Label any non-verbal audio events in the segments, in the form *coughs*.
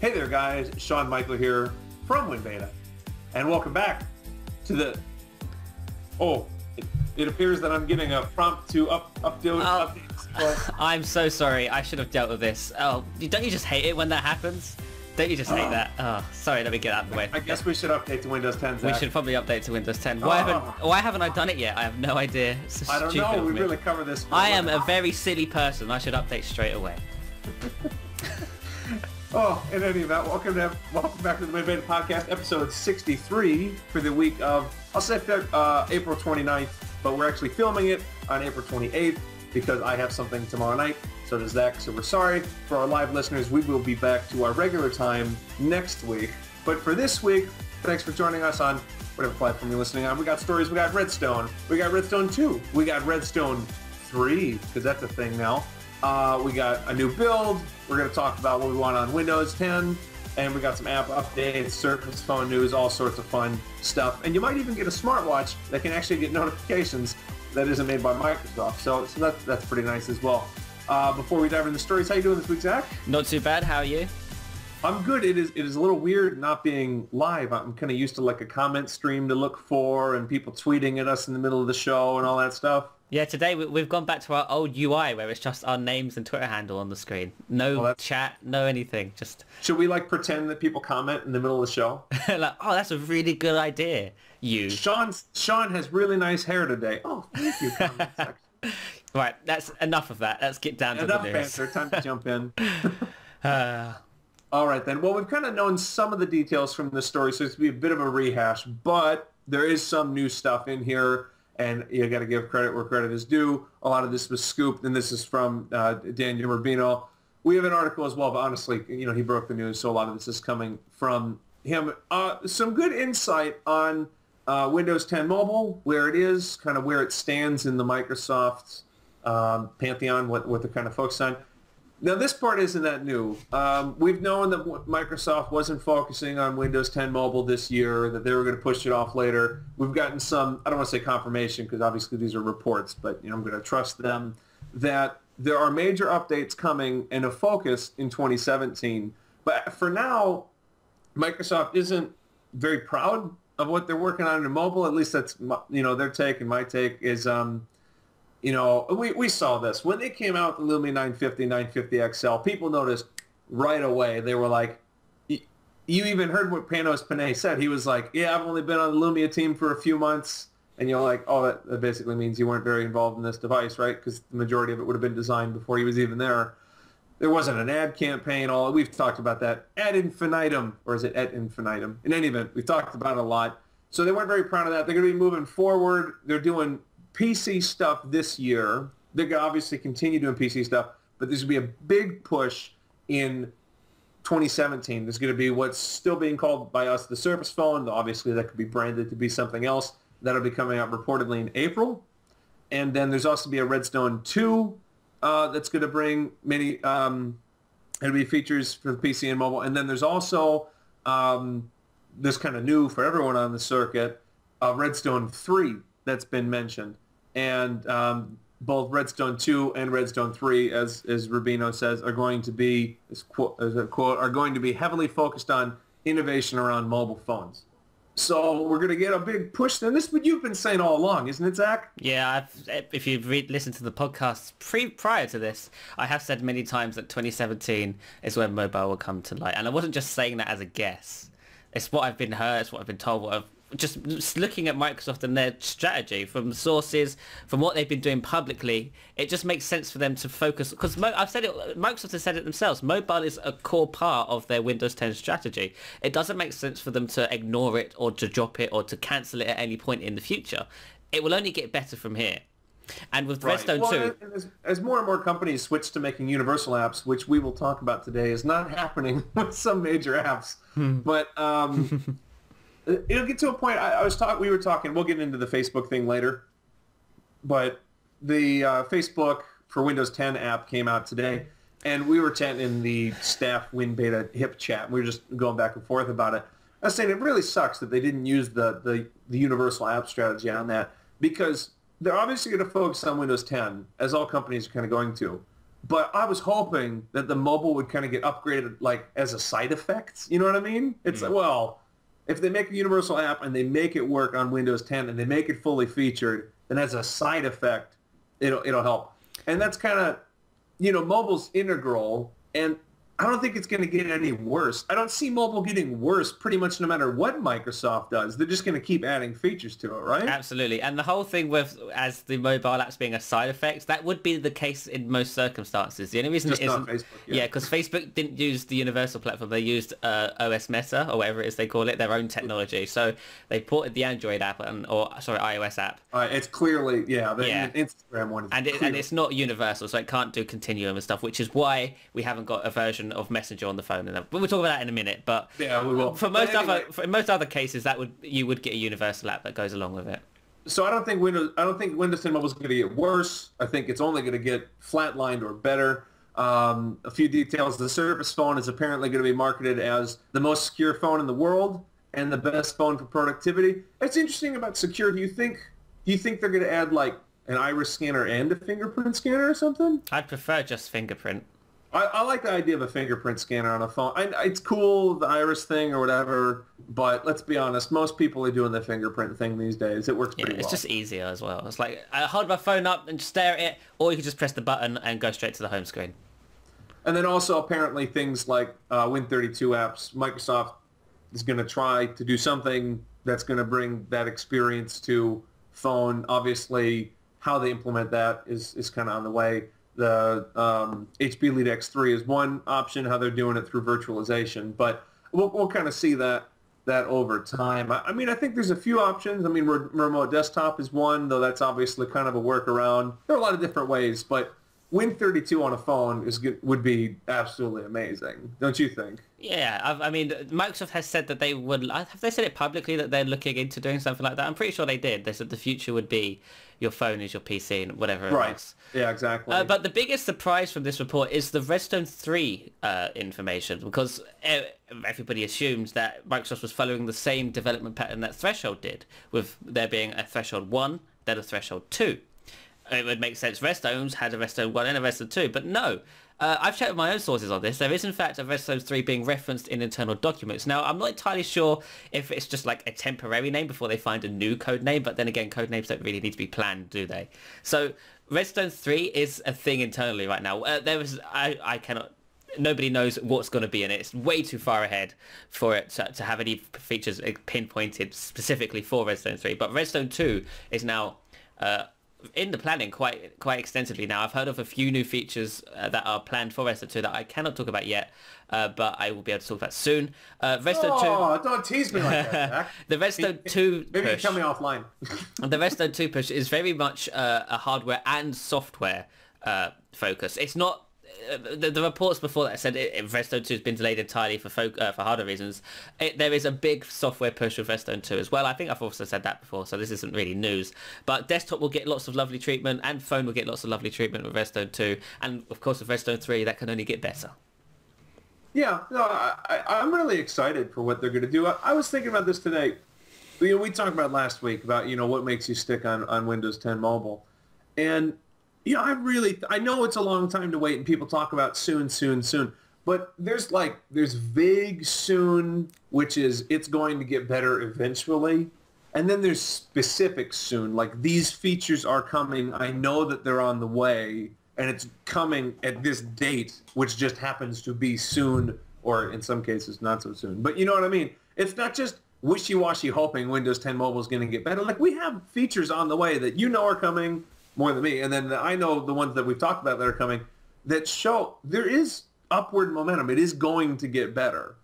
Hey there guys, Sean Michael here from WinBeta. And welcome back to the... Oh, it, it appears that I'm getting a prompt to up, update Oh. updates. *laughs* I'm so sorry. I should have dealt with this. Oh, don't you just hate it when that happens? Don't you just hate Oh. that? Oh, sorry. Let me get out of the way. I guess we should update to Windows 10. we should probably update to Windows 10. Why Oh. haven't uh. Why haven't I done it yet? I have no idea. I don't know, we really cover this. I am a very silly person. I should update straight away. *laughs* Oh, in any event, welcome to welcome back to the WinBeta Podcast, episode 63 for the week of, I'll say uh, April 29th, but we're actually filming it on April 28th because I have something tomorrow night. So does Zach. So we're sorry for our live listeners. We will be back to our regular time next week. But for this week, thanks for joining us on whatever platform you're listening on. We got stories. We got Redstone. We got Redstone 2. We got Redstone 3 because that's a thing now. Uh, we got a new build. We're going to talk about what we want on Windows 10. And we got some app updates, Surface Phone news, all sorts of fun stuff. And you might even get a smartwatch that can actually get notifications that isn't made by Microsoft. So, so that's, that's pretty nice as well. Uh, before we dive into the stories, how you doing this week, Zach? Not too bad. How are you? I'm good. It is it is a little weird not being live. I'm kind of used to like a comment stream to look for and people tweeting at us in the middle of the show and all that stuff. Yeah, today we, we've gone back to our old UI where it's just our names and Twitter handle on the screen. No Well, chat, no anything. Just Should we like pretend that people comment in the middle of the show? *laughs* like, oh, that's a really good idea. You. Sean Sean has really nice hair today. Oh, thank you. comment. *laughs* Right, that's enough of that. Let's get down to Enough the news. banter. Time to jump in. *laughs* Uh, All right then. Well, we've kind of known some of the details from the story, so it's gonna be a bit of a rehash. But there is some new stuff in here, and you got to give credit where credit is due. A lot of this was scooped, and this is from uh, Daniel Rubino. We have an article as well, but honestly, you know, he broke the news, so a lot of this is coming from him. Uh, some good insight on uh, Windows 10 Mobile, where it is, kind of where it stands in the Microsoft um, pantheon, what, what they're kind of focused on. Now this part isn't that new. Um, we've known that Microsoft wasn't focusing on Windows 10 Mobile this year, that they were going to push it off later. We've gotten some, I don't want to say confirmation because obviously these are reports, but you know I'm going to trust them, that there are major updates coming and a focus in 2017. But for now, Microsoft isn't very proud of what they're working on in mobile. At least that's you know their take and my take is um, you know, we, we saw this. When they came out the Lumia 950, 950 XL, people noticed right away. They were like, you even heard what Panos Panay said. He was like, yeah, I've only been on the Lumia team for a few months. And you're like, oh, that, that basically means you weren't very involved in this device, right? Because the majority of it would have been designed before he was even there. There wasn't an ad campaign. All we've talked about that ad infinitum, or is it at infinitum? In any event, we've talked about it a lot. So they weren't very proud of that. They're going to be moving forward. They're doing PC stuff this year. They're going to obviously continue doing PC stuff, but there's going to be a big push in 2017. There's going to be what's still being called by us the Surface Phone. Obviously, that could be branded to be something else. That'll be coming out reportedly in April. And then there's also be a Redstone 2 uh, that's going to bring many um, it'll be features for the PC and mobile. And then there's also um, this kind of new for everyone on the circuit, uh, Redstone 3 that's been mentioned. And um, both Redstone 2 and Redstone 3, as, as Rubino says, are going to be, as, as a quote, are going to be heavily focused on innovation around mobile phones. So we're going to get a big push. And this is what you've been saying all along, isn't it, Zach? yeah, I've, if you read, listened to the podcast pre, prior to this, I have said many times that 2017 is when mobile will come to light. And I wasn't just saying that as a guess. It's what I've been heard. It's what I've been told. What I've, just, just looking at Microsoft and their strategy from sources, from what they've been doing publicly, it just makes sense for them to focus. Because Mo- I've said it, Microsoft has said it themselves. Mobile is a core part of their Windows 10 strategy. It doesn't make sense for them to ignore it or to drop it or to cancel it at any point in the future. It will only get better from here. And with Redstone Well, 2, and As, as more and more companies switch to making universal apps, which we will talk about today, is not *laughs* happening with some major apps. But um, *laughs* it'll get to a point. I, I was talking. We were talking. We'll get into the Facebook thing later. But the uh, Facebook for Windows 10 app came out today, and we were chatting in the staff WinBeta HipChat. We were just going back and forth about it. I was saying it really sucks that they didn't use the, the, the universal app strategy on that because they're obviously going to focus on Windows 10, as all companies are kind of going to. But I was hoping that the mobile would kind of get upgraded like as a side effect. You know what I mean? It's mm. well, if they make a universal app and they make it work on Windows 10 and they make it fully featured, then as a side effect, it'll it'll help. And that's kind of, you know, mobile's integral. And I don't think it's going to get any worse. I don't see mobile getting worse pretty much no matter what Microsoft does. They're just going to keep adding features to it, right? Absolutely. And the whole thing with as the mobile apps being a side effect, that would be the case in most circumstances. The only reason just it isn't, Facebook, yeah, because yeah, Facebook didn't use the universal platform. They used uh, Osmeta or whatever it is they call it, their own technology. So they ported the Android app and or sorry iOS app. Uh, it's clearly yeah, the yeah. Instagram one. and it, and it's not universal, so it can't do continuum and stuff, which is why we haven't got a version of Messenger on the phone, and but we'll talk about that in a minute. But yeah, we will. For most anyway, other for most other cases, that would you would get a universal app that goes along with it. So I don't think Windows I don't think Windows 10 Mobile is going to get worse. I think it's only going to get flatlined or better. Um, a few details: the Surface phone is apparently going to be marketed as the most secure phone in the world and the best phone for productivity. It's interesting about secure. Do you think? Do you think they're going to add like an iris scanner and a fingerprint scanner or something? I'd prefer just fingerprint. I, I, like the idea of a fingerprint scanner on a phone. I, it's cool, the iris thing or whatever, but let's be honest, most people are doing the fingerprint thing these days. It works pretty yeah, it's well. just easier as well. It's like I hold my phone up and stare at it, or you can just press the button and go straight to the home screen. And then also apparently things like uh, Win32 apps, Microsoft is going to try to do something that's going to bring that experience to phone. Obviously, how they implement that is, is kind of on the way the um, HP Elite X3 is one option, how they're doing it through virtualization. But we'll, we'll kind of see that that over time. I, I, mean, I think there's a few options. I mean, re- remote desktop is one, though that's obviously kind of a workaround. There are a lot of different ways, but Win32 on a phone is would be absolutely amazing, don't you think? Yeah, I, I, mean, Microsoft has said that they would. Have they said it publicly that they're looking into doing something like that? I'm pretty sure they did. They said the future would be your phone is your PC and whatever right. else. Yeah, exactly. Uh, but the biggest surprise from this report is the Redstone 3 uh, information because everybody assumes that Microsoft was following the same development pattern that Threshold did, with there being a Threshold 1, then a Threshold 2 it would make sense. Redstones had a Redstone 1 and a Redstone 2, but no. Uh, I've checked my own sources on this. There is, in fact, a Redstone 3 being referenced in internal documents. Now, I'm not entirely sure if it's just like a temporary name before they find a new code name, but then again, code names don't really need to be planned, do they? So, Redstone 3 is a thing internally right now. Uh, there was, I, I cannot nobody knows what's going to be in it. It's way too far ahead for it to, to, have any features pinpointed specifically for Redstone 3. But Redstone 2 is now uh, in the planning quite quite extensively now. I've heard of a few new features uh, that are planned for Redstone 2 that I cannot talk about yet, uh, but I will be able to talk about soon. Uh, Redstone oh, 2... don't tease me like that, *laughs* The Redstone 2 Maybe push, you tell me offline. *laughs* the Redstone 2 push is very much uh, a hardware and software uh, focus. It's not the, the, reports before that said it, Redstone 2 has been delayed entirely for folk, uh, for hardware reasons. It, there is a big software push with Redstone 2 as well. I think I've also said that before, so this isn't really news. But desktop will get lots of lovely treatment, and phone will get lots of lovely treatment with Redstone 2, and of course with Redstone 3, that can only get better. Yeah, no, I, am really excited for what they're going to do. I, I, was thinking about this today. We, we talked about last week about you know what makes you stick on on Windows 10 Mobile, and know, I really, I know it's a long time to wait and people talk about soon, soon, soon. But there's like, there's vague soon, which is it's going to get better eventually. And then there's specific soon, like these features are coming. I know that they're on the way and it's coming at this date, which just happens to be soon or in some cases not so soon. But you know what I mean? It's not just wishy-washy hoping Windows 10 Mobile is going to get better. Like we have features on the way that you know are coming more than me. And then I know the ones that we've talked about that are coming that show there is upward momentum. It is going to get better.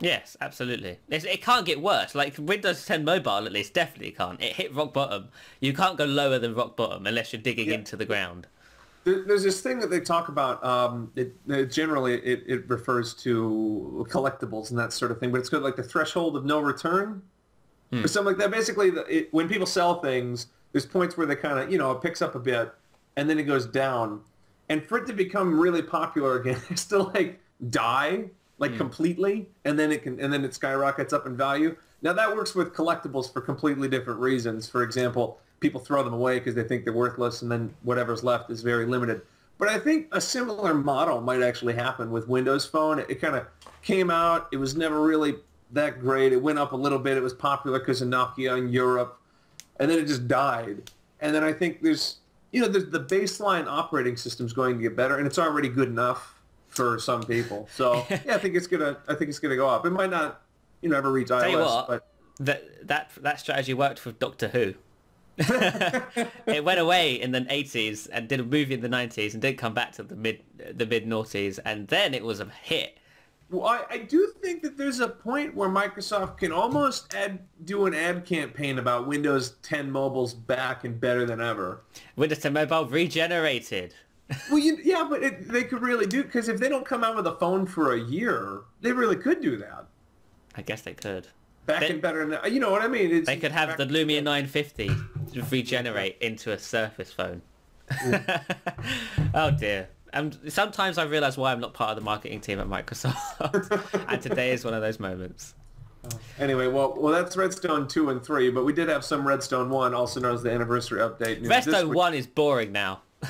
Yes, absolutely. It's, it can't get worse. Like Windows 10 Mobile, at least, definitely can't. It hit rock bottom. You can't go lower than rock bottom unless you're digging yeah. into the ground. there's this thing that they talk about. Um, it, it generally, it, it refers to collectibles and that sort of thing, but it's called like the threshold of no return hmm. or something like that. Basically, the, it, when people sell things, there's points where they kind of, you know, it picks up a bit and then it goes down. And for it to become really popular again, *laughs* it's still like die like mm. completely and then it can and then it skyrockets up in value. Now that works with collectibles for completely different reasons. For example, people throw them away because they think they're worthless and then whatever's left is very limited. But I think a similar model might actually happen with Windows Phone. It, it kind of came out. It was never really that great. It went up a little bit. It was popular because of Nokia in Europe, and then it just died. And then I think there's, you know, there's the baseline operating system's going to get better, and it's already good enough for some people. So *laughs* yeah, I think it's gonna, I think it's gonna go up. It might not, you know, ever reach Tell you what, but that that that strategy worked for Doctor Who. *laughs* *laughs* it went away in the 80s and did a movie in the 90s and did come back to the mid the mid noughties and then it was a hit. Well, I, I do think that there's a point where Microsoft can almost add, do an ad campaign about Windows 10 mobile's back and better than ever. Windows 10 Mobile regenerated. Well, you, *laughs* yeah, but it, they could really do because if they don't come out with a phone for a year, they really could do that. I guess they could. Back They- and better than you know what I mean. It's, They could have the Lumia 950 regenerate into a Surface phone. *laughs* oh dear. And sometimes I realise why I'm not part of the marketing team at Microsoft. *laughs* and today is one of those moments. Anyway, well, well, that's Redstone two and three, but we did have some Redstone one, also known as the anniversary update. news this Redstone. 1 is boring now. *laughs*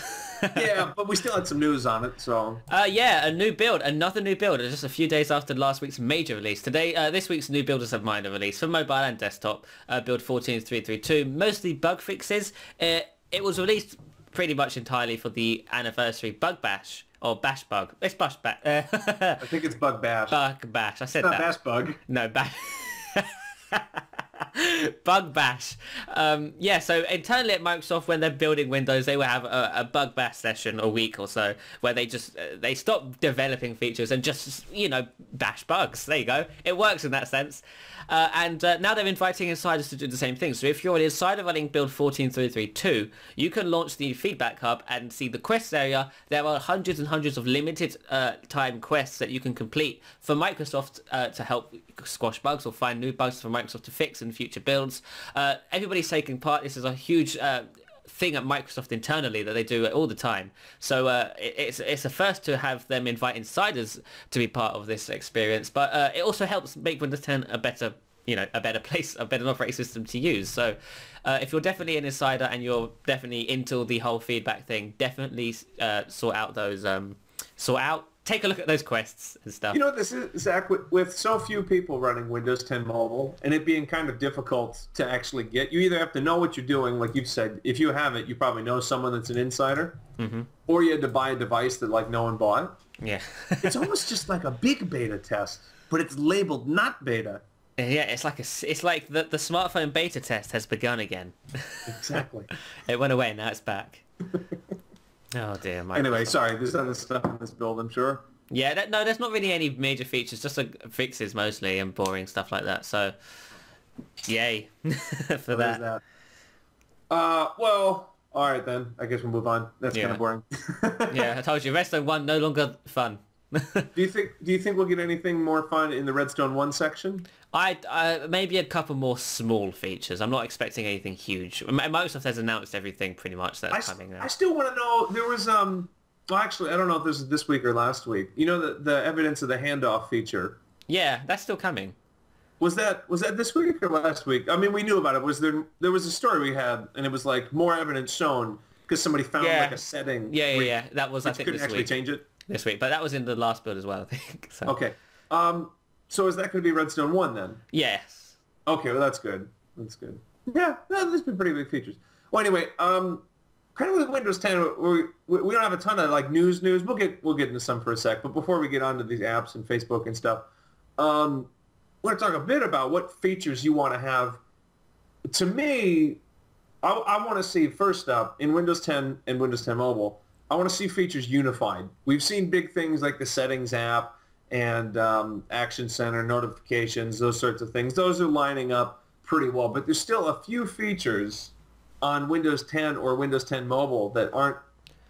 yeah, but we still had some news on it, so Uh, yeah, a new build, another new build, just a few days after last week's major release. Today, uh, this week's new build is a minor release for mobile and desktop, uh, build 14332, mostly bug fixes. Uh, it was released pretty much entirely for the anniversary bug bash, or bash bug. It's bash bash. *laughs* Uh, I think it's Bug Bash. bug bash, I said Not that. Bash Bug. No, bash. *laughs* *laughs* bug bash. Um, yeah, so internally at Microsoft, when they're building Windows, they will have a, a bug bash session a week or so where they just uh, they stop developing features and just you know bash bugs. There you go. It works in that sense. Uh, and uh, now they're inviting insiders to do the same thing. So if you're an insider running build 14332, you can launch the feedback hub and see the quests area. There are hundreds and hundreds of limited uh, time quests that you can complete for Microsoft uh, to help squash bugs or find new bugs for Microsoft to fix in future builds. Uh, everybody's taking part. This is a huge uh, thing at Microsoft internally that they do all the time. So uh, it- it's it's a first to have them invite insiders to be part of this experience, but uh, it also helps make Windows 10 a better you know a better *laughs* place, a better operating system to use. So uh, if you're definitely an insider and you're definitely into the whole feedback thing, definitely uh, sort out those um, sort out. Take a look at those quests and stuff. You know what this is, Zach? With, with so few people running Windows 10 Mobile and it being kind of difficult to actually get, you either have to know what you're doing, like you've said. If you have it, you probably know someone that's an insider, Mm-hmm. or you had to buy a device that like no one bought. yeah. *laughs* It's almost just like a big beta test, but it's labeled not beta. Yeah, it's like a, it's like the, the smartphone beta test has begun again. *laughs* Exactly. It went away, and now it's back. *laughs* oh dear, my. anyway, sorry. There's other stuff in this build, I'm sure. Yeah, that, no, there's not really any major features, just uh, fixes mostly and boring stuff like that. So, yay *laughs* for that. that? Uh, well, all right then. I guess we'll move on. That's Yeah. kind of boring. *laughs* Yeah, I told you, Redstone One no longer fun. *laughs* Do you think? Do you think we'll get anything more fun in the Redstone One section? I, I maybe a couple more small features. I'm not expecting anything huge. Microsoft has announced everything pretty much that's I, coming now. I still want to know. There was um. Well, actually, I don't know if this is this week or last week. You know the the evidence of the handoff feature. Yeah, that's still coming. Was that was that this week or last week? I mean, we knew about it. Was there there was a story we had, and it was like more evidence shown because somebody found Yeah. like a setting. Yeah, yeah, yeah. That was I think couldn't this actually week. change it. This week, but that was in the last build as well. I think. *laughs* So. Okay. Um. So is that going to be Redstone One then? Yes. Okay, well that's good. That's good. Yeah, no, there's been pretty big features. Well, anyway, um, kind of with Windows 10, we, we, we don't have a ton of like news news. We'll get we'll get into some for a sec, but before we get onto these apps and Facebook and stuff, um, we're going to talk a bit about what features you want to have. To me, I, I want to see first up in Windows 10 and Windows 10 Mobile. I want to see features unified. We've seen big things like the Settings app and um, Action Center notifications, those sorts of things. Those are lining up pretty well, but there's still a few features on Windows 10 or Windows 10 Mobile that aren't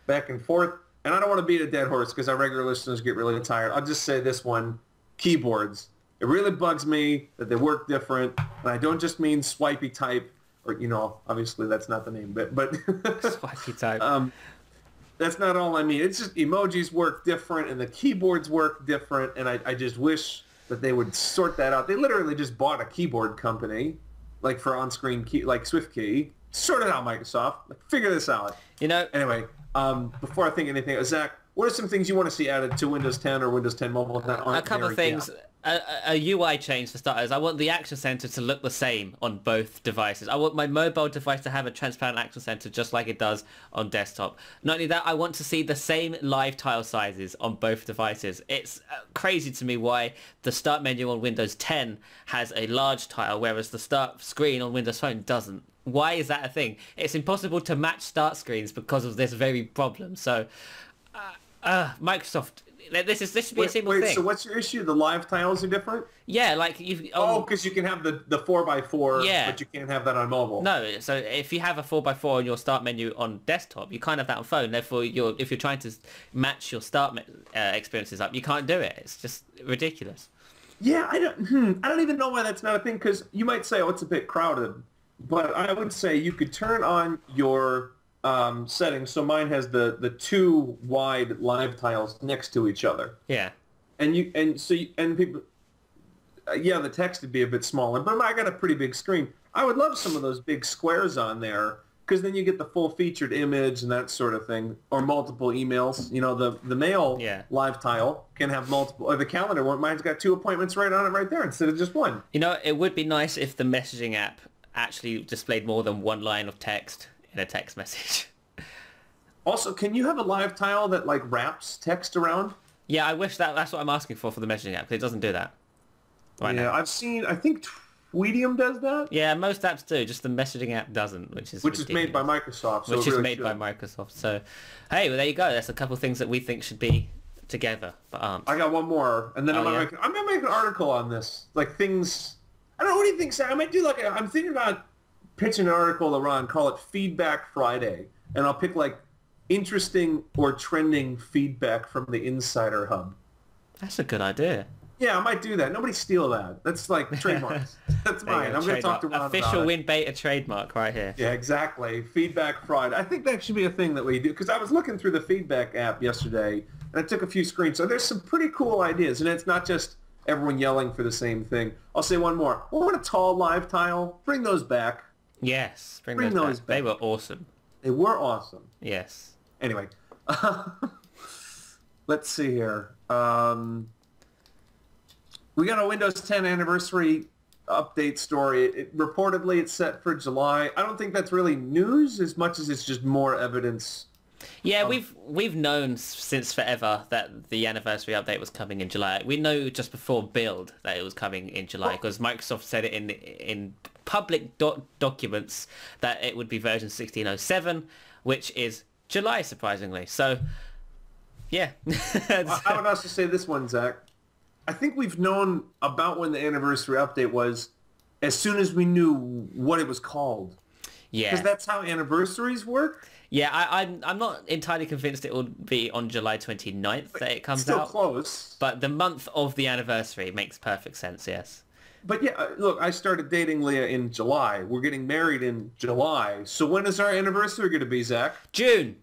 back and forth. And I don't want to beat a dead horse because our regular listeners get really tired. I'll just say this one, keyboards. It really bugs me that they work different. And I don't just mean swipey type, or, you know, obviously that's not the name, but, but *laughs* Swipey type. um, that's not all I mean. It's just emojis work different and the keyboards work different. And I, I just wish that they would sort that out. They literally just bought a keyboard company, like for on-screen key, like SwiftKey. Sort it out, Microsoft. Like, figure this out. you know, Anyway, Um, before I think anything, Zach, what are some things you want to see added to Windows 10 or Windows 10 Mobile that a aren't couple of there things. yet? A, a UI change for starters. I want the Action Center to look the same on both devices. I want my mobile device to have a transparent Action Center just like it does on desktop. Not only that, I want to see the same live tile sizes on both devices. It's uh, crazy to me why the start menu on Windows 10 has a large tile, whereas the start screen on Windows Phone doesn't. Why is that a thing? It's impossible to match start screens because of this very problem. So, uh, uh, Microsoft, this is this should be a Wait, simple wait, thing. so what's your issue? The live tiles are different? Yeah, like you. Oh, because you can have the, the 4x4, Yeah. but you can't have that on mobile. no. So if you have a four x four on your start menu on desktop, you can't have that on phone. Therefore, you're if you're trying to match your start uh, experiences up, you can't do it. It's just ridiculous. Yeah, I don't. Hmm, I don't even know why that's not a thing. Because you might say, "Oh, it's a bit crowded," but I would say you could turn on your um, settings. So mine has the the two wide live tiles next to each other, Yeah. and you and so you, and people. Uh, yeah, the text would be a bit smaller, but I got a pretty big screen. I would love some of those big squares on there because then you get the full featured image and that sort of thing, or multiple emails. You know, the the mail Yeah. live tile can have multiple, or the calendar one. Mine's got two appointments right on it right there instead of just one. You know, it would be nice if the messaging app actually displayed more than one line of text in a text message. *laughs* Also, can you have a live tile that like wraps text around? yeah, I wish that that's what I'm asking for for the messaging app because it doesn't do that. Right yeah, now. I've seen. I think Tweetium does that, Yeah, most apps do. Just the messaging app doesn't, which is which is made by. Microsoft. So which is really made by. Microsoft. So, hey, well, there you go. That's a couple of things that we think should be together, but aren't. I got one more, and then Oh, I'm, gonna yeah? make, I'm gonna make an article on this, like things. I don't know. What do you think, Sam? I might do like a, I'm thinking about pitching an article to Ron, call it Feedback Friday, and I'll pick like interesting or trending feedback from the Insider Hub. That's a good idea. Yeah, I might do that. Nobody steal that. That's like trademarks. *laughs* That's mine. go, I'm going to talk to. Ron Official WinBeta trademark right here. Yeah, exactly. Feedback Friday. I think that should be a thing that we do because I was looking through the feedback app yesterday and I took a few screens. So there's some pretty cool ideas, and it's not just everyone yelling for the same thing. I'll say one more. I want a tall live tile. Bring those back. Yes, bring, Bring those, those back. They were awesome. They were awesome. Yes. Anyway, *laughs* let's see here. Um, we got a Windows 10 anniversary update story. It, reportedly, it's set for July. I don't think that's really news as much as it's just more evidence. Yeah, um, we've we've known since forever that the anniversary update was coming in July. We know just before build that it was coming in July because Microsoft said it in in public doc- documents that it would be version 1607, which is July, surprisingly. So, yeah. *laughs* I, I would also say this one, Zach. I think we've known about when the anniversary update was as soon as we knew what it was called. Yeah. Because that's how anniversaries work. Yeah, I, I'm I'm not entirely convinced it will be on July 29th that it comes Still out. close. But the month of the anniversary makes perfect sense, yes. But yeah, uh, look, I started dating Leah in July. We're getting married in July. So when is our anniversary going to be, Zach? June!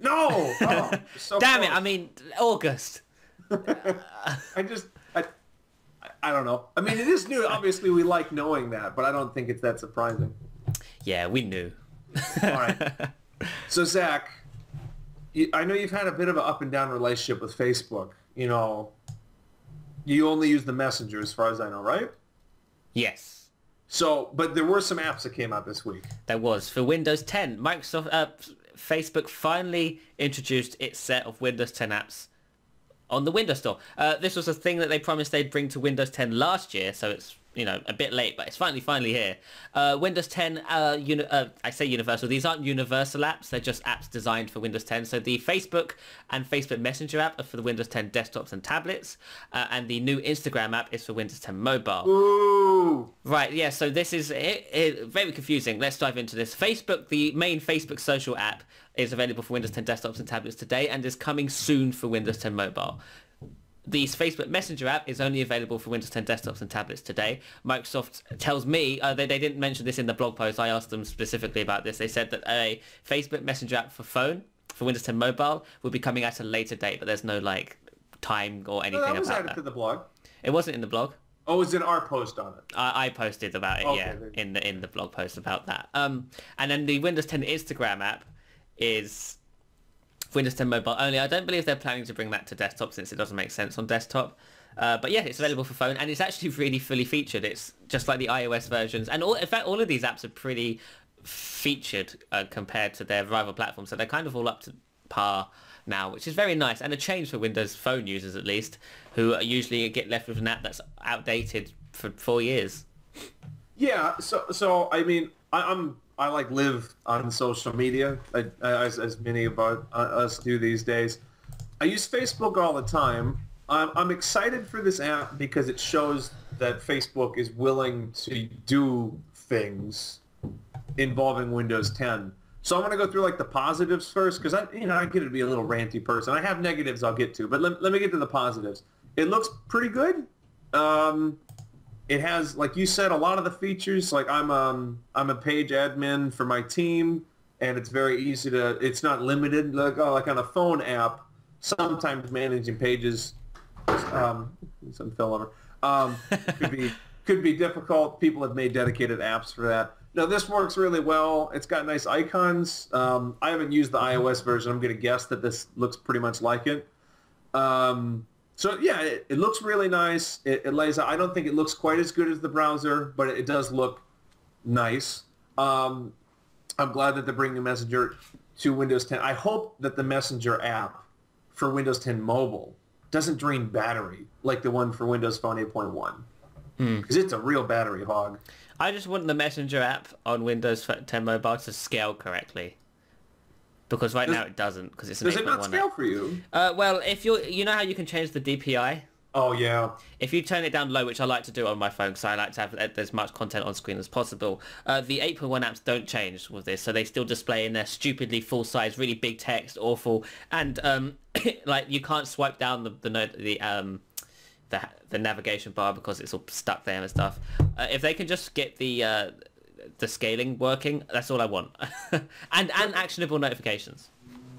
No! Oh, *laughs* so Damn it. I mean, August. *laughs* I just, I- I don't know. I mean, it is new. Obviously, we like knowing that, but I don't think it's that surprising. Yeah, we knew. All right. So Zach, I know you've had a bit of an up and down relationship with Facebook. You know, you only use the Messenger, as far as I know, right? Yes, So, but there were some apps that came out this week. there was. For Windows 10, Microsoft, uh, Facebook finally introduced its set of Windows 10 apps on the Windows Store. Uh, this was a thing that they promised they'd bring to Windows 10 last year, so it's you know a bit late, but it's finally finally here. Uh, Windows 10, uh, uni- uh, I say universal. These aren't universal apps; they're just apps designed for Windows 10. So the Facebook and Facebook Messenger app are for the Windows 10 desktops and tablets, uh, and the new Instagram app is for Windows 10 mobile. Ooh. Right, yeah, so this is it, it, very confusing. Let's dive into this. Facebook, the main Facebook social app, is available for Windows 10 desktops and tablets today and is coming soon for Windows 10 mobile. The Facebook Messenger app is only available for Windows 10 desktops and tablets today. Microsoft tells me, uh, they, they didn't mention this in the blog post, I asked them specifically about this. They said that a Facebook Messenger app for phone, for Windows 10 mobile, will be coming at a later date, but there's no like time or No, anything that was about added that. to the blog. It wasn't in the blog. Oh, it was in our post on it. I, I posted about it, Okay, yeah, in the in the blog post about that. Um, and then the Windows 10 Instagram app is Windows 10 mobile only. I don't believe they're planning to bring that to desktop since it doesn't make sense on desktop. Uh, but yeah, it's available for phone and it's actually really fully featured. It's just like the iOS versions. And all, in fact, all of these apps are pretty featured uh, compared to their rival platforms. So they're kind of all up to par now, which is very nice and a change for Windows Phone users at least, who usually get left with an app that's outdated for four years. Yeah, so so I mean, I, am I like live on social media, as as many of our, uh, us do these days. I use Facebook all the time. I'm, I'm excited for this app because it shows that Facebook is willing to do things involving Windows 10. So I'm going to go through like the positives first because I, you know, I get to be a little ranty person. I have negatives I'll get to, but let, let me get to the positives. It looks pretty good. Um, it has, like you said, a lot of the features. Like I'm, um, I'm a page admin for my team, and it's very easy to. It's not limited like oh, like on a phone app. Sometimes managing pages, um, some fell over, um, could be *laughs* could be difficult. People have made dedicated apps for that. No, this works really well. It's got nice icons. Um, I haven't used the iOS version. I'm going to guess that this looks pretty much like it. Um, so yeah, it, it, looks really nice. It, it, lays out. I don't think it looks quite as good as the browser, but it, does look nice. Um, I'm glad that they're bringing Messenger to Windows 10. I hope that the Messenger app for Windows 10 Mobile doesn't drain battery like the one for Windows Phone 8.1 hmm. because mm. it's a real battery hog. I just want the Messenger app on Windows 10 Mobile to scale correctly. Because right does, now it doesn't, because it's an Does it not scale for you? Uh, well, if you you know how you can change the DPI? Oh, yeah. If you turn it down low, which I like to do on my phone, because I like to have as much content on screen as possible, uh, the 8.1 apps don't change with this, so they still display in their stupidly full-size, really big text, awful, and um, *coughs* like you can't swipe down the the, the um, the, the navigation bar because it's all stuck there and stuff. Uh, if they can just get the uh, the scaling working, that's all I want. *laughs* and and actionable notifications.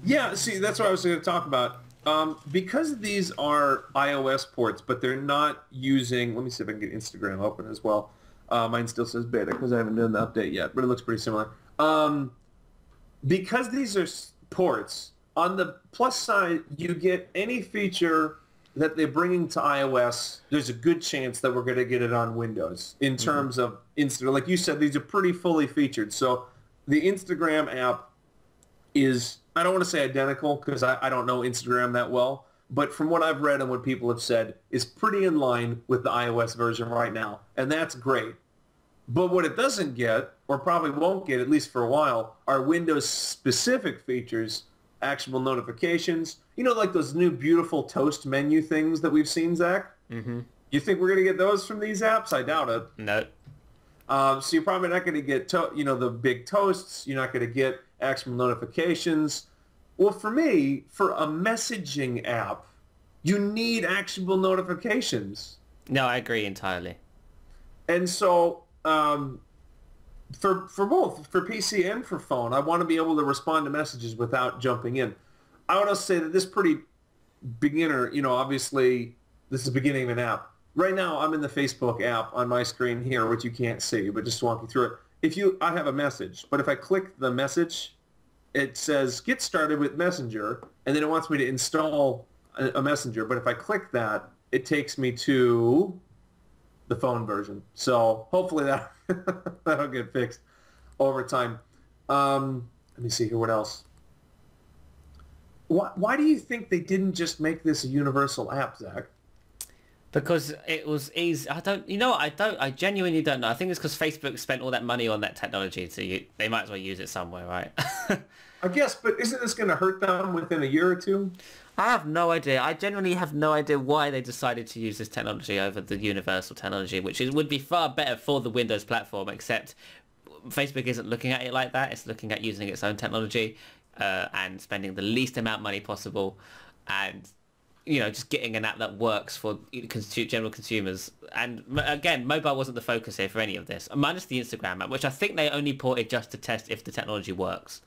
Yeah, see, that's what I was going to talk about. Um, because these are iOS ports, but they're not using. Let me see if I can get Instagram open as well. Uh, mine still says beta because I haven't done the update yet, but it looks pretty similar. Um, because these are ports, on the plus side, you get any feature that they're bringing to iOS, there's a good chance that we're going to get it on Windows in mm-hmm. terms mm-hmm. of Instagram. Like you said, these are pretty fully featured. So the Instagram app is, I don't want to say identical because I, I don't know Instagram that well, but from what I've read and what people have said, is pretty in line with the iOS version right now. And that's great. But what it doesn't get, or probably won't get, at least for a while, are Windows-specific features actionable notifications. You know, like those new beautiful toast menu things that we've seen, Zach? Mm-hmm. You think we're going to get those from these apps? I doubt it. No. Um, so you're probably not going to get, to- you know, the big toasts. You're not going to get actionable notifications. Well, for me, for a messaging app, you need actionable notifications. No, I agree entirely. And so um, for for both for PC and for phone. I want to be able to respond to messages without jumping in. I would also say that this pretty beginner. You know, obviously this is the beginning of an app. Right now, I'm in the Facebook app on my screen here, which you can't see, but just walk you through it. If you, I have a message, but if I click the message, it says get started with Messenger, and then it wants me to install a, a Messenger. But if I click that, it takes me to the phone version. So hopefully that *laughs* that'll get fixed over time. Um, let me see here. What else? Why, why do you think they didn't just make this a universal app, Zach? Because it was easy. I don't. You know, I don't. I genuinely don't know. I think it's because Facebook spent all that money on that technology, so you, they might as well use it somewhere, right? *laughs* I guess, but isn't this going to hurt them within a year or two? I have no idea. I genuinely have no idea why they decided to use this technology over the universal technology, which is, would be far better for the Windows platform, except Facebook isn't looking at it like that. It's looking at using its own technology uh, and spending the least amount of money possible and, you know, just getting an app that works for general consumers. And again, mobile wasn't the focus here for any of this, minus the Instagram app, which I think they only ported just to test if the technology works.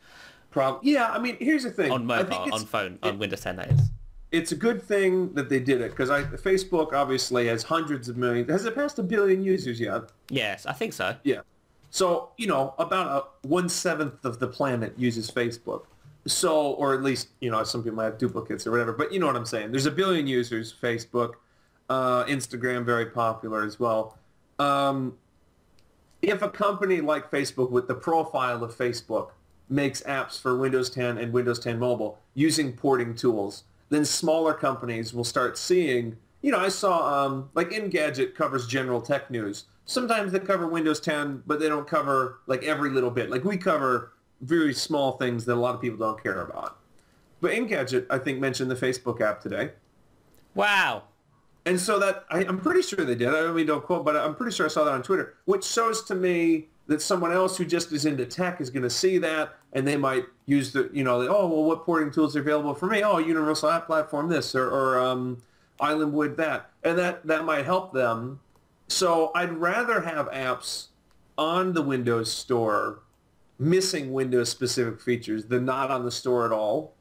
Problem. Yeah, I mean, here's the thing. On mobile, on phone, it, on Windows 10, that is. It's a good thing that they did it because Facebook obviously has hundreds of millions. Has it passed a billion users yet? Yes, I think so. Yeah. So you know, about a one seventh of the planet uses Facebook. So, or at least, you know, some people might have duplicates or whatever, but you know what I'm saying. There's a billion users, Facebook, uh, Instagram, very popular as well. Um, if a company like Facebook with the profile of Facebook makes apps for Windows 10 and Windows 10 Mobile using porting tools, then smaller companies will start seeing, you know, I saw, um, like Engadget covers general tech news. Sometimes they cover Windows 10, but they don't cover like every little bit. Like we cover very small things that a lot of people don't care about. But Engadget, I think, mentioned the Facebook app today. Wow. And so that, I, I'm pretty sure they did. I mean, don't quote, but I'm pretty sure I saw that on Twitter, which shows to me that someone else who just is into tech is going to see that and they might use the, you know, the, oh, well, what porting tools are available for me? Oh, Universal App Platform this or, or um, Islandwood that. And that, that might help them. So I'd rather have apps on the Windows Store missing Windows specific features than not on the store at all.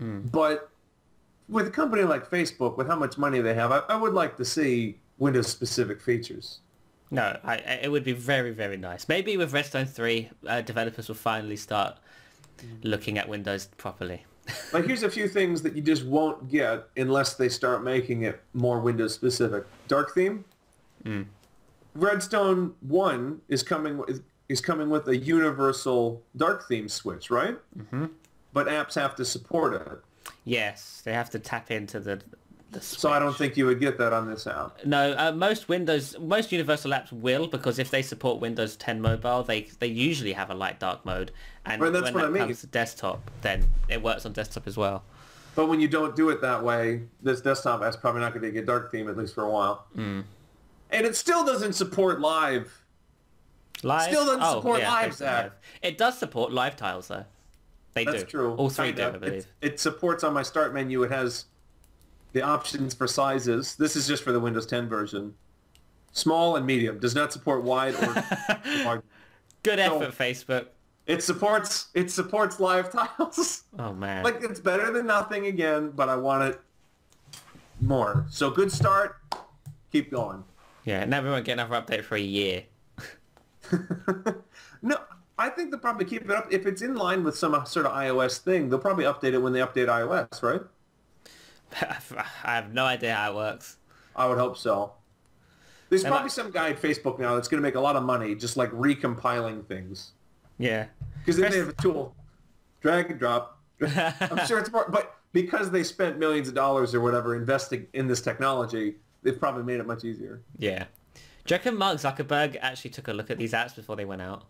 Mm. But with a company like Facebook, with how much money they have, I, I would like to see Windows specific features. No, I, it would be very, very nice. Maybe with Redstone 3, uh, developers will finally start looking at Windows properly. like here's a few things that you just won't get unless they start making it more Windows specific. Dark theme. Mm. Redstone 1 is coming is, coming with a universal dark theme switch, right? Mm-hmm. But apps have to support it. Yes, they have to tap into the so I don't think you would get that on this app. No, uh, most Windows, most Universal apps will because if they support Windows 10 Mobile, they they usually have a light dark mode, and when that I mean. comes to desktop, then it works on desktop as well. But when you don't do it that way, this desktop app's probably not going to get dark theme at least for a while. Mm. And it still doesn't support live. Live still doesn't oh, support yeah, live, Zach. It does support live tiles though. They That's do. true. All three do, I believe. It, it supports on my start menu. It has the options for sizes. This is just for the Windows 10 version. Small and medium. Does not support wide or *laughs* large. Good effort, so, Facebook. It supports it supports live tiles. *laughs* Oh man. like it's better than nothing again, but I want it more. So good start. Keep going. Yeah, never won't get another update for a year. *laughs* no, I think they'll probably keep it up. If it's in line with some uh, sort of iOS thing, they'll probably update it when they update iOS, right? *laughs* I have no idea how it works. I would hope so. There's probably some guy at Facebook now that's going to make a lot of money just like recompiling things. Yeah. Because then they have a tool. Drag and drop. *laughs* I'm sure it's more, but because they spent millions of dollars or whatever investing in this technology, they've probably made it much easier. Yeah. Do you reckon Mark Zuckerberg actually took a look at these apps before they went out?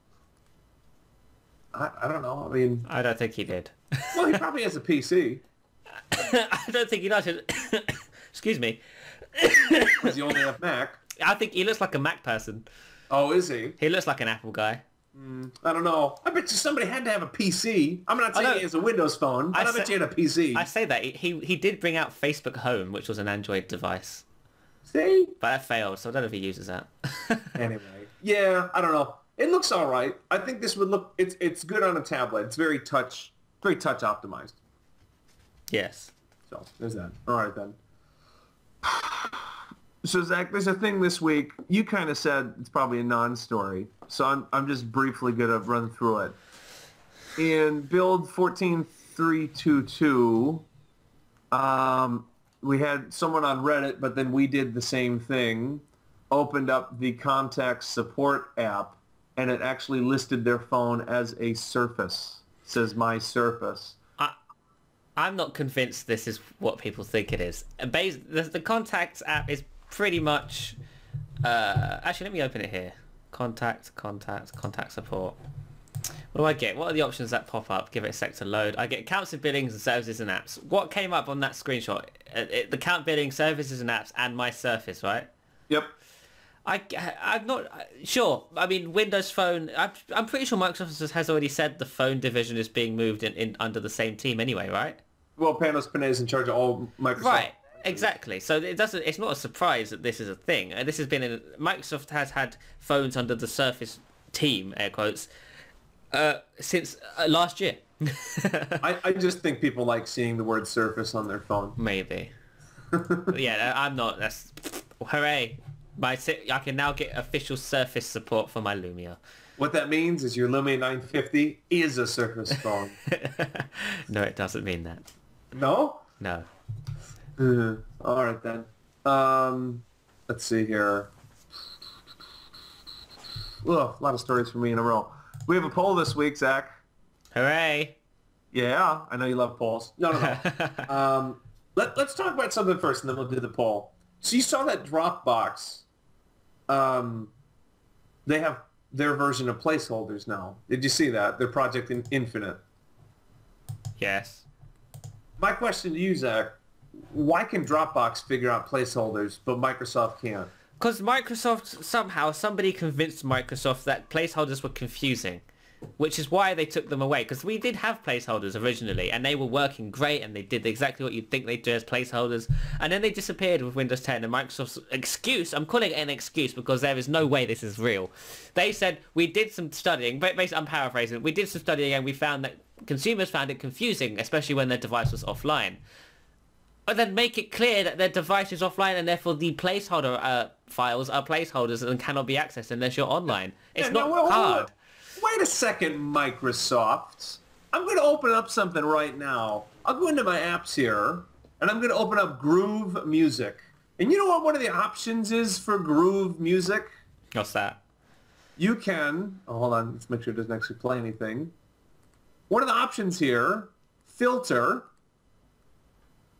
I, I don't know. I mean... I don't think he did. well, he probably has a PC. *laughs* I don't think he does. *coughs* Excuse me. Does he only have Mac? I think he looks like a Mac person. Oh, is he? He looks like an Apple guy. Mm, I don't know. I bet you somebody had to have a PC. I'm not saying he has a Windows phone, but I, I bet say, you had a PC. I say that. He, he did bring out Facebook Home, which was an Android device. See? But that failed, so I don't know if he uses that. *laughs* anyway. Yeah, I don't know. It looks all right. I think this would look... It's, it's good on a tablet. It's very touch... Very touch optimized. Yes. So there's that. All right then. *sighs* So Zach, there's a thing this week. You kind of said it's probably a non-story, so I'm I'm just briefly gonna run through it. In build 14322, um, we had someone on Reddit, but then we did the same thing. Opened up the contact support app, and it actually listed their phone as a Surface. It says my Surface. I, I'm not convinced this is what people think it is. Bas- the, the Contacts app is pretty much... Uh, actually, let me open it here. Contact, contact, contact support. What do I get? What are the options that pop up? Give it a sec to load. I get counts of billings and services and apps. What came up on that screenshot? It, uh, it, the count billing, services and apps, and my Surface, right? Yep. I, I'm not sure. I mean, Windows Phone. I'm, I'm pretty sure Microsoft has already said the phone division is being moved in, in under the same team anyway, right? Well, Panos Panay is in charge of all Microsoft. Right. Exactly. So it doesn't. It's not a surprise that this is a thing. Uh, this has been in, Microsoft has had phones under the Surface team, air quotes, uh, since uh, last year. *laughs* I, I just think people like seeing the word Surface on their phone. Maybe. *laughs* yeah, I'm not. That's hooray! My I can now get official Surface support for my Lumia. What that means is your Lumia 950 is a Surface *laughs* phone. no, it doesn't mean that. no? No. Uh, all right then. Um, let's see here. Ugh, a lot of stories for me in a row. We have a poll this week, Zach. Hooray! Yeah, I know you love polls. No, no, no. *laughs* um, let, let's talk about something first, and then we'll do the poll. So you saw that Dropbox. Um, they have their version of placeholders now. Did you see that? Their Project in- Infinite. yes. My question to you, Zach, why can Dropbox figure out placeholders, but Microsoft can't? Because Microsoft, somehow, somebody convinced Microsoft that placeholders were confusing. Which is why they took them away. Because we did have placeholders originally, and they were working great, and they did exactly what you'd think they'd do as placeholders. And then they disappeared with Windows 10, and Microsoft's excuse, I'm calling it an excuse because there is no way this is real. They said, we did some studying, but basically I'm paraphrasing, we did some studying and we found that consumers found it confusing, especially when their device was offline. But then make it clear that their device is offline and therefore the placeholder uh, files are placeholders and cannot be accessed unless you're online. It's not no, wait, hard. on. Wait a second, Microsoft. I'm going to open up something right now. I'll go into my apps here, and I'm going to open up Groove Music. And you know what one of the options is for Groove Music? What's that? You can, oh, hold on, let's make sure it doesn't actually play anything. One of the options here, filter,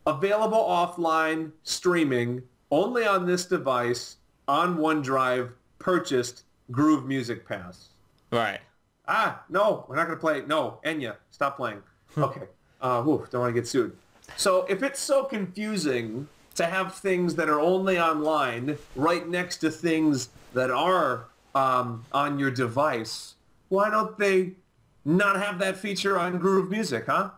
available offline streaming, only on this device, on OneDrive, purchased Groove Music Pass. Right. Ah, no, we're not going to play. No, Enya, stop playing. Okay. Uh, whew, don't want to get sued. So if it's so confusing to have things that are only online right next to things that are um, on your device, why don't they not have that feature on Groove Music, huh?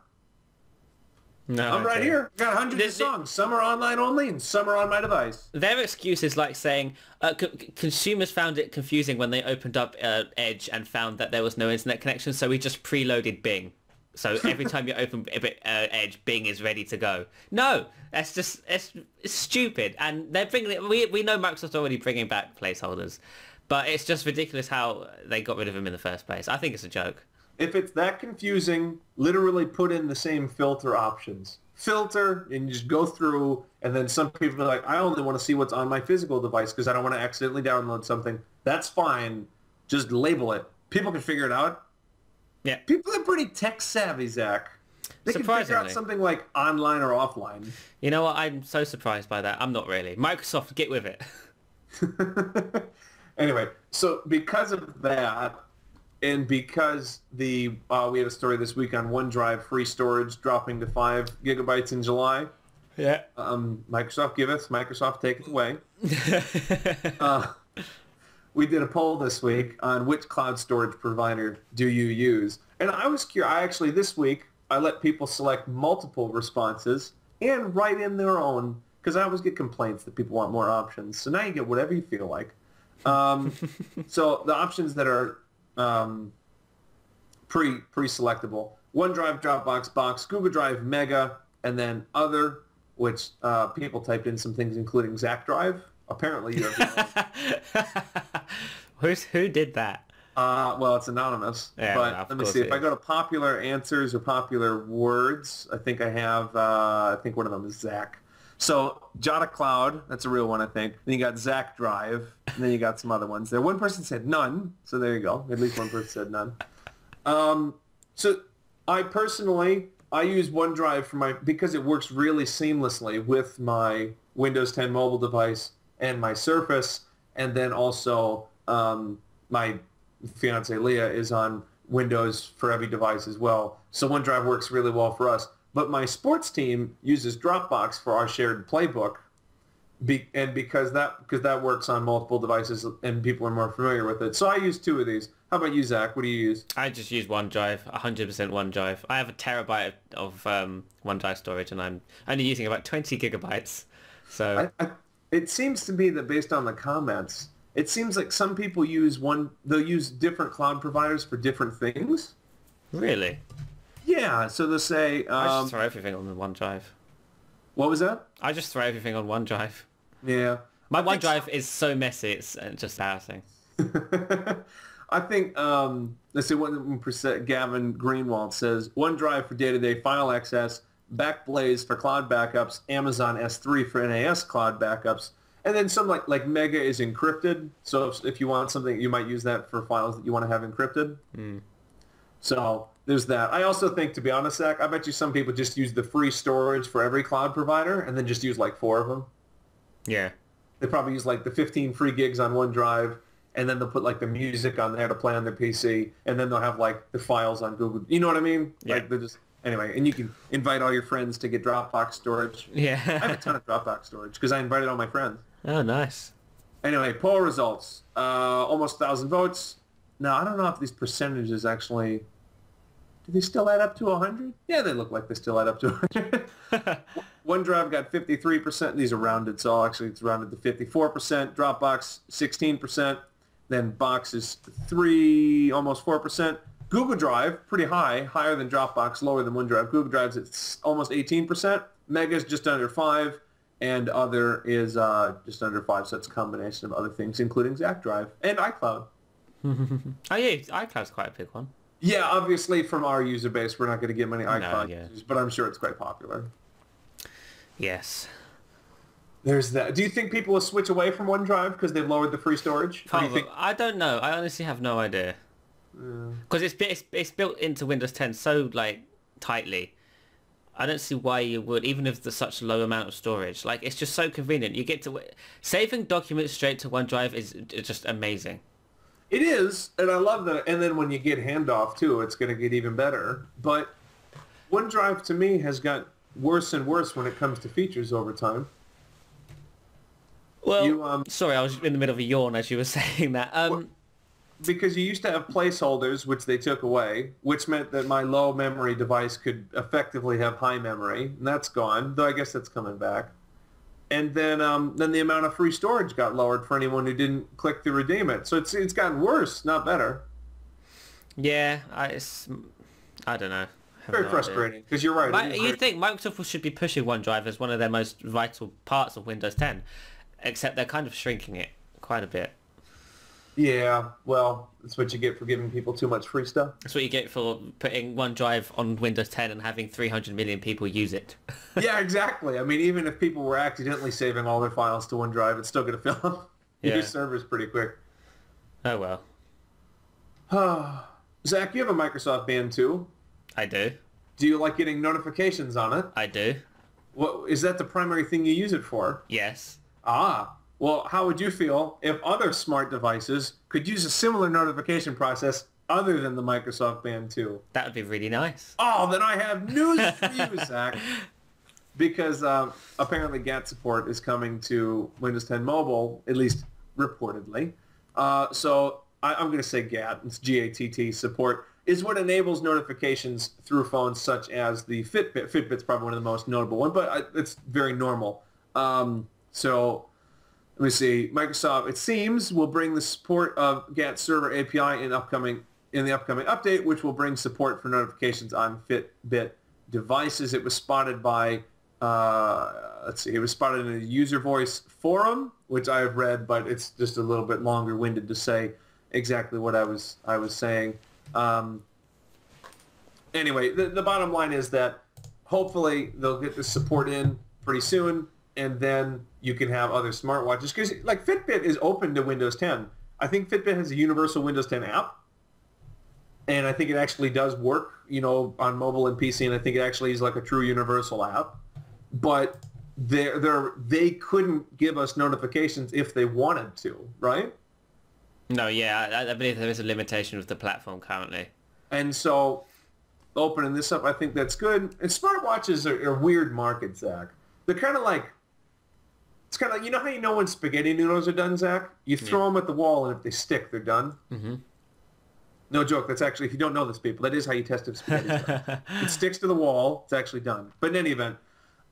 No, I'm right here. Got hundreds The- of songs. Some are online only and some are on my device. Their excuse is like saying uh, co- consumers found it confusing when they opened up uh, Edge and found that there was no internet connection, so we just preloaded Bing. So every time you *laughs* open uh, Edge, Bing is ready to go. No, that's just it's, it's stupid, and they're bringing it. We we know Microsoft's already bringing back placeholders, but it's just ridiculous how they got rid of them in the first place. I think it's a joke. If it's that confusing, literally put in the same filter options. Filter, and you just go through, and then some people are like, I only want to see what's on my physical device because I don't want to accidentally download something. That's fine. Just label it. People can figure it out. Yeah. People are pretty tech savvy, Zach. They can figure out something like online or offline. You know what? I'm so surprised by that. I'm not really. Microsoft, get with it. *laughs* anyway, so because of that, and because the uh, we had a story this week on OneDrive free storage dropping to five gigabytes in July. Yeah. Um, Microsoft giveth, Microsoft taketh away. *laughs* uh, we did a poll this week on which cloud storage provider do you use, and I was curious. I actually this week I let people select multiple responses and write in their own because I always get complaints that people want more options. So now you get whatever you feel like. Um, *laughs* so the options that are um, pre pre-selectable: OneDrive, Dropbox, Box, Google Drive, Mega, and then other, which uh, people typed in some things including Zach Drive. Apparently, you. *laughs* *laughs* Who's who did that? uh, well, it's anonymous. Yeah, but of let me see. If I go to popular answers or popular words, I think I have. Uh, I think one of them is Zach. So Jottacloud, that's a real one, I think. Then you got Zach Drive, and then you got some other ones there. One person said none, so there you go. At least one person said none. Um, so I personally, I use OneDrive for my because it works really seamlessly with my Windows 10 mobile device and my Surface, and then also um, my fiance Leah is on Windows for every device as well. So OneDrive works really well for us. But my sports team uses Dropbox for our shared playbook, be, and because that because that works on multiple devices and people are more familiar with it. So I use two of these. How about you, Zach? What do you use? I just use OneDrive, 100% OneDrive. I have a terabyte of um, OneDrive storage, and I'm only using about 20 gigabytes. So I, I, it seems to be that based on the comments, it seems like some people use one. They'll use different cloud providers for different things. really, Yeah. So they'll say, I um, just throw everything on the OneDrive. what was that? I just throw everything on OneDrive. Yeah. My I OneDrive is so messy, it's just embarrassing. *laughs* I think um, let's see one percent. Gavin Greenwald says OneDrive for day-to-day file access, Backblaze for cloud backups, Amazon S3 for NAS cloud backups, and then some like like Mega is encrypted. So if, if you want something, you might use that for files that you want to have encrypted. So there's that. I also think, to be honest, Zach, I bet you some people just use the free storage for every cloud provider and then just use like four of them. Yeah. They probably use like the 15 free gigs on OneDrive, and then they'll put like the music on there to play on their PC, and then they'll have like the files on Google. You know what I mean? Yeah. Like they just anyway, and you can invite all your friends to get Dropbox storage. Yeah. I have a ton of Dropbox storage because I invited all my friends. oh, nice. Anyway, poll results. Uh, almost thousand votes. Now I don't know if these percentages actually. Do they still add up to 100? Yeah, they look like they still add up to 100. *laughs* OneDrive got 53%. These are rounded, so actually it's rounded to 54%. Dropbox 16%. Then Box is 3, almost 4%. Google Drive, pretty high, higher than Dropbox, lower than OneDrive. Google Drive's at almost 18%. Mega's just under 5 and other is uh, just under 5, so it's a combination of other things, including Zach Drive and iCloud. *laughs* Oh yeah, iCloud's quite a big one. Yeah, obviously from our user base, we're not going to get many iCloud yeah. users, but I'm sure it's quite popular. Yes. There's that. Do you think people will switch away from OneDrive because they've lowered the free storage? Or do you think, I don't know. I honestly have no idea. Because it's, it's it's built into Windows 10 so like tightly. I don't see why you would, even if there's such a low amount of storage. Like it's just so convenient. You get to saving documents straight to OneDrive is is just amazing. It is, and I love that. And then when you get handoff too, it's going to get even better. But OneDrive to me has got worse and worse when it comes to features over time. Well, You, um, sorry, I was in the middle of a yawn as you were *laughs* saying that. Um, because you used to have placeholders, which they took away, which meant that my low memory device could effectively have high memory, and that's gone. Though I guess that's coming back. And then, um, then the amount of free storage got lowered for anyone who didn't click to redeem it. So it's it's gotten worse, not better. yeah, I, it's, I don't know. I Very no frustrating because you're right. Is you think Microsoft should be pushing OneDrive as one of their most vital parts of Windows 10, except they're kind of shrinking it quite a bit. Yeah, well, that's what you get for giving people too much free stuff. That's what you get for putting OneDrive on Windows 10 and having 300 million people use it. *laughs* yeah, exactly. I mean, even if people were accidentally saving all their files to OneDrive, it's still going to fill up *laughs* Yeah. Your server's pretty quick. oh well, *sighs* Zach, you have a Microsoft band too. I do. Do you like getting notifications on it? I do. What is that the primary thing you use it for? Yes. Ah, well, how would you feel if other smart devices could use a similar notification process other than the Microsoft Band 2? That would be really nice. Oh, then I have news for you, *laughs* Zach. Because um, apparently GATT support is coming to Windows 10 Mobile, at least reportedly. Uh, so I, I'm going to say GATT, it's G-A-T-T support, is what enables notifications through phones such as the Fitbit. Fitbit's probably one of the most notable one, but it's very normal. Um, so let me see. Microsoft, it seems, will bring the support of GATT server API in upcoming in the upcoming update, which will bring support for notifications on Fitbit devices. It was spotted by, uh, let's see, it was spotted in a user voice forum, which I have read, but it's just a little bit longer winded to say exactly what I was I was saying. Um, anyway, the, the bottom line is that hopefully they'll get the support in pretty soon, and then you can have other smartwatches. Because like Fitbit is open to Windows 10. I think Fitbit has a universal Windows 10 app, and I think it actually does work, you know, on mobile and PC, and I think it actually is like a true universal app. But they they they couldn't give us notifications if they wanted to, right? No, yeah, I, I believe there is a limitation with the platform currently. And so opening this up, I think that's good. And smartwatches are, are a weird market, Zach. They're kind of like, it's kind of, you know how you know when spaghetti noodles are done, Zach? You throw them at the wall, and if they stick, they're done. Mm-hmm. No joke. That's actually, if you don't know this, people, that is how you test if spaghetti's done. *laughs* it sticks to the wall. It's actually done. But in any event,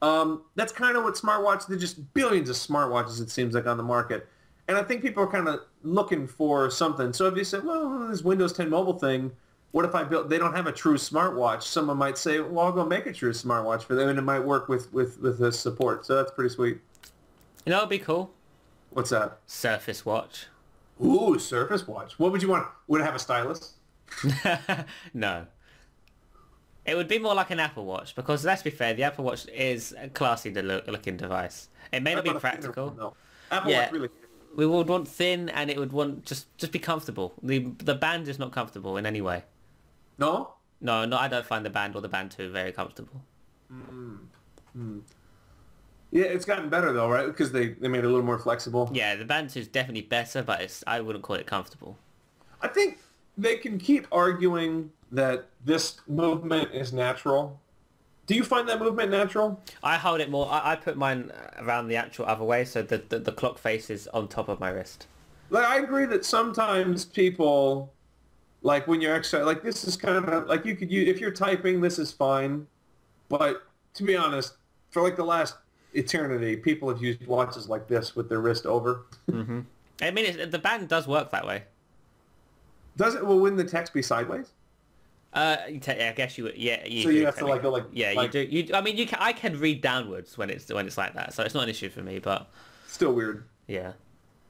um, that's kind of what smartwatches, there's just billions of smartwatches, it seems like, on the market. And I think people are kind of looking for something. So if you say, well, this Windows 10 mobile thing, what if I built, they don't have a true smartwatch. Someone might say, well, I'll go make a true smartwatch for them, and it might work with, with, with this support. So that's pretty sweet. You know, it'd be cool. What's that? Surface Watch. Ooh, Surface Watch. What would you want? Would it have a stylus? *laughs* no. It would be more like an Apple Watch because let's be fair, the Apple Watch is a classy look, looking device. It may not be practical. No. Apple Yeah. Watch really. We would want thin and it would want just just be comfortable. The the band is not comfortable in any way. No. No, no, I don't find the band or the band two very comfortable. Mm-hmm. Mm-hmm. Yeah, it's gotten better though, right? Because they, they made it a little more flexible. Yeah, the band is definitely better, but it's I wouldn't call it comfortable. I think they can keep arguing that this movement is natural. Do you find that movement natural? I hold it more. I, I put mine around the actual other way, so the, the the clock face is on top of my wrist. Like I agree that sometimes people, like when you're exercising, like this is kind of like you could use if you're typing, this is fine. But to be honest, for like the last eternity, people have used watches like this with their wrist over. I mean, it's, the band does work that way. Does it? Well, wouldn't the text be sideways? Uh, te- I guess you would. Yeah, you So you have to, like, go, like- Yeah, like- you do. You, I mean, you can. I can read downwards when it's when it's like that, so it's not an issue for me. But Still weird. yeah,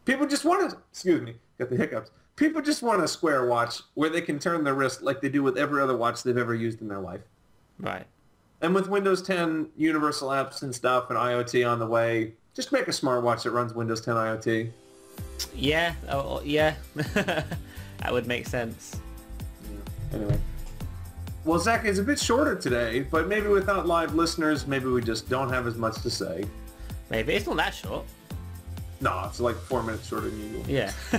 People just want to, excuse me, got the hiccups. People just want a square watch where they can turn their wrist like they do with every other watch they've ever used in their life. right. And with Windows 10 universal apps and stuff and IoT on the way, just make a smartwatch that runs Windows 10 IoT. Yeah, oh, oh, yeah, *laughs* that would make sense. Anyway. Well, Zach, it's a bit shorter today, but maybe without live listeners, maybe we just don't have as much to say. Maybe it's not that short. No, it's like four minutes shorter than usual. Yeah, *laughs*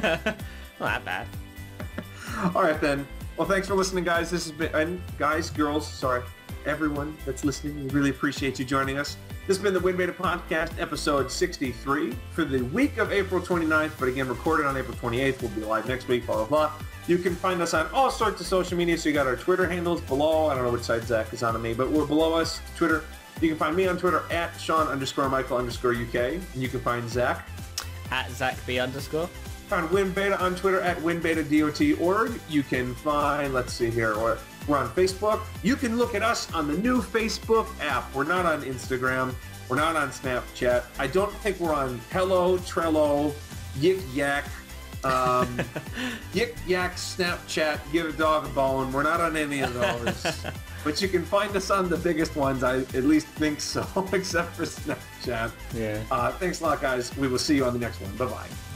not that bad. All right, then. Well, thanks for listening, guys. This has been, and guys, girls, sorry, everyone that's listening. We really appreciate you joining us. This has been the WinBeta Podcast, episode 63 for the week of April 29th, but again, recorded on April 28th. We'll be live next week, blah, blah, blah. You can find us on all sorts of social media. So you got our Twitter handles below. I don't know which side Zach is on me, but we're below us, Twitter. You can find me on Twitter at Sean underscore Michael underscore UK. And you can find Zach At Zach B underscore. Find WinBeta on Twitter at WinBetaDOT.org. You can find, let's see here, or we're on Facebook. You can look at us on the new Facebook app. We're not on Instagram. We're not on Snapchat. I don't think we're on Hello, Trello, Yik Yak, um, *laughs* Yik Yak, Snapchat, Give a Dog a Bone. We're not on any of those. *laughs* but you can find us on the biggest ones. I at least think so, *laughs* except for Snapchat. Yeah. Uh, thanks a lot, guys. We will see you on the next one. Bye-bye.